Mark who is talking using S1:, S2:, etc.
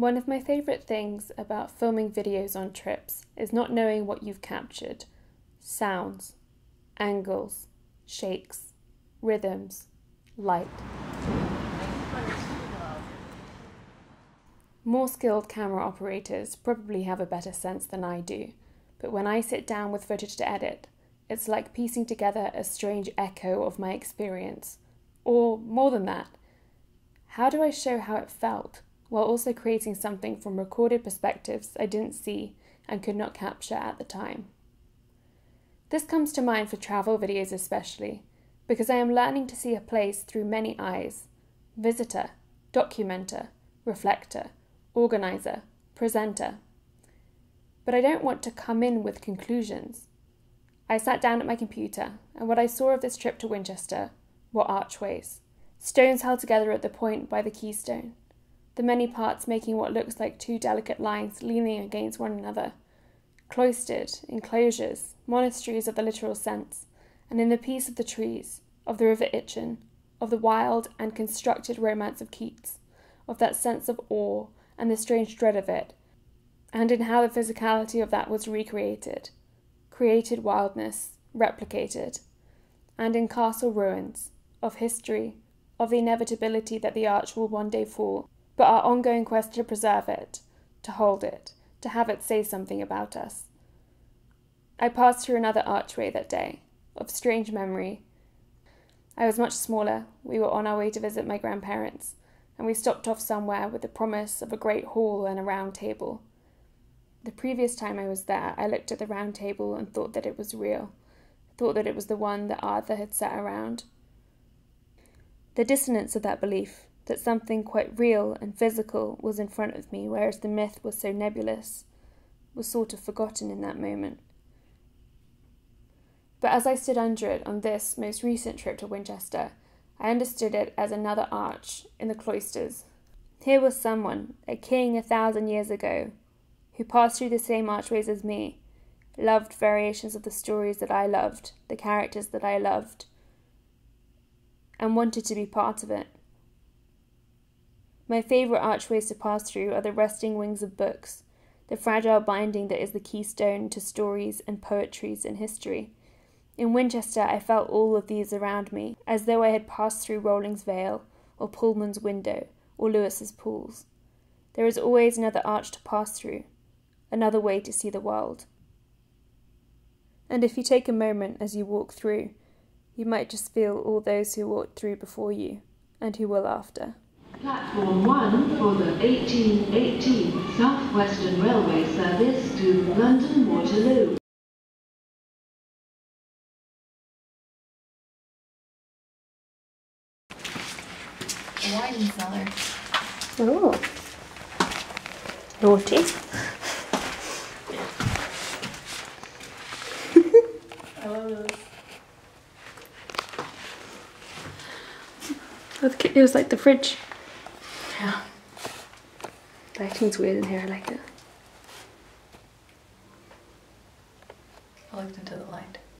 S1: One of my favourite things about filming videos on trips is not knowing what you've captured sounds, angles, shakes, rhythms, light. More skilled camera operators probably have a better sense than I do, but when I sit down with footage to edit, it's like piecing together a strange echo of my experience. Or more than that, how do I show how it felt while also creating something from recorded perspectives I didn't see and could not capture at the time? This comes to mind for travel videos especially, because I am learning to see a place through many eyes visitor, documenter, reflector, organizer, presenter. But I don't want to come in with conclusions. I sat down at my computer, and what I saw of this trip to Winchester were archways, stones held together at the point by the keystone, the many parts making what looks like two delicate lines leaning against one another, cloistered, enclosures, monasteries of the literal sense, and in the peace of the trees, of the river Itchen, of the wild and constructed romance of Keats, of that sense of awe and the strange dread of it, and in how the physicality of that was recreated, created wildness, replicated, and in castle ruins, of history, of the inevitability that the arch will one day fall, but our ongoing quest to preserve it, to hold it, to have it say something about us. I passed through another archway that day, of strange memory. I was much smaller. We were on our way to visit my grandparents and we stopped off somewhere with the promise of a great hall and a round table. The previous time I was there, I looked at the round table and thought that it was real, thought that it was the one that Arthur had sat around. The dissonance of that belief, that something quite real and physical was in front of me, whereas the myth was so nebulous, was sort of forgotten in that moment. But as I stood under it on this most recent trip to Winchester, I understood it as another arch in the cloisters. Here was someone, a king a thousand years ago, who passed through the same archways as me, loved variations of the stories that I loved, the characters that I loved, and wanted to be part of it. My favourite archways to pass through are the resting wings of books, the fragile binding that is the keystone to stories and poetries and history. In Winchester, I felt all of these around me, as though I had passed through Rowling's Vale, or Pullman's window, or Lewis's pools. There is always another arch to pass through, another way to see the world. And if you take a moment as you walk through, you might just feel all those who walked through before you, and who will after.
S2: Platform 1 for the 1818 South Western Railway service to London Waterloo.
S3: wine cellar.
S1: Oh. Naughty.
S3: I love those.
S1: It was like the fridge. Lighting's weird in here, I like it.
S3: I looked into the light.